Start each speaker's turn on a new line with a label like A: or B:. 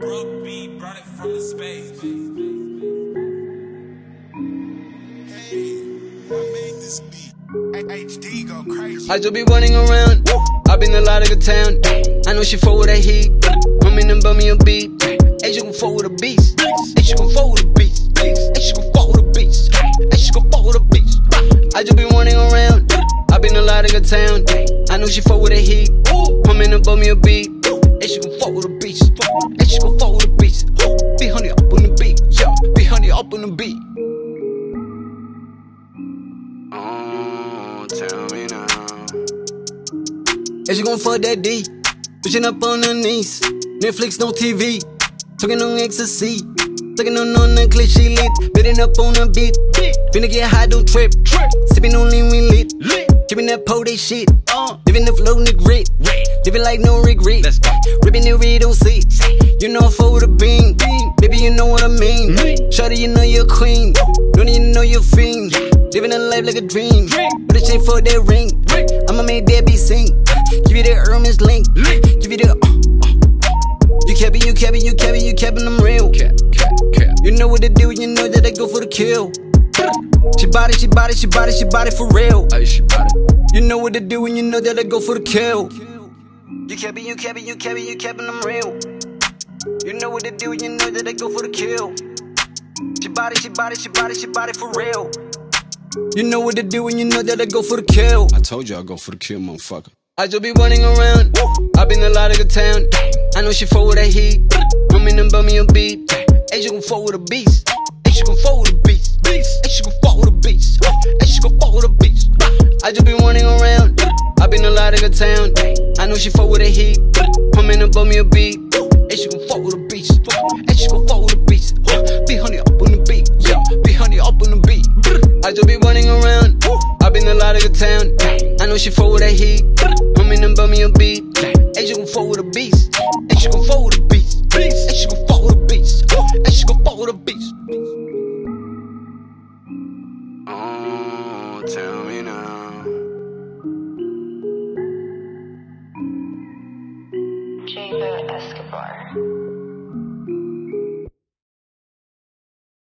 A: Broke beat, brought it from the space. I
B: just be running around. I been a lot of the town. I know she fuck with that heat. I'm in and bum a beat. Hey, she gon' fuck with a beast. Hey, she gon' fuck with a beast. Hey, she gon' fuck with a beast. Hey, she gon' fuck with a beast. I just be running around. I been a lot of the town. I know she fuck with that heat. I'm in and bum a beat. Hey, she gon' fuck with a beast. And she gon' fuck with a beast. Be honey up on the beat. Yeah, be honey up on the beat. Oh, tell me now. And she gon' fuck that D. Pushing up on her knees. Netflix, no TV. Talking on ecstasy. Talking on on the clip, she lit. Bidding up on the beat. Finna get high, don't trip. Sipping on lean, we lit. Keeping that pole, they shit. Uh. Living the flow, the grit. Living like no regret. Ripping the red on seat. You know I fuck with a beam. Baby, you know what I mean. Shawty, you know you're a queen. Don't even know you're a fiend. Living a life like a dream. But it ain't for that ring. I'ma make that be sing. Give you that Hermes link. Give you the. Uh, uh. You capping, you capping, you capping, you capping, I'm real. You know what to do, you know that I go for the kill. She body, she body, she body, she body for real. You know what to do, and you know that I go for the kill. You capping, you capping, you capping, you capping, I'm real. You know what to do, you know that I go for the kill. She body, she body, she body, she body for real. You know what to do, and you know that I go for the kill.
C: I told you I'd go for the kill, motherfucker.
B: I just be running around. I been a lot of the town. I know she fuck with that heat. I'm in and bum me a beat. Hey, she gon' fuck with a beast. Hey, she gon' fuck with a beast. Beast. Hey, she gon' fuck with a beast. Hey, she gon' fuck with a beast. I just be running around. I been a lot of the town. Know she fuck with that heat. I'm in and bum me a beat. Hey, she gon' fuck with a beast. Hey, she gon' fuck with a beast. Be honey up on the beat. Yeah, be honey up on the beat. I just be running around. I been a lot of good town. I know she fuck with that heat. I'm in and bum me a beat. Hey, she gon' fuck with a beast. Hey, she gon' fuck with a beast. goodbye.